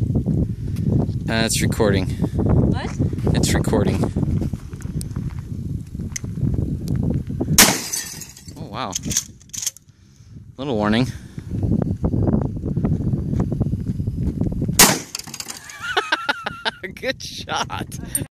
Uh, it's recording. What? It's recording. Oh, wow. Little warning. Good shot.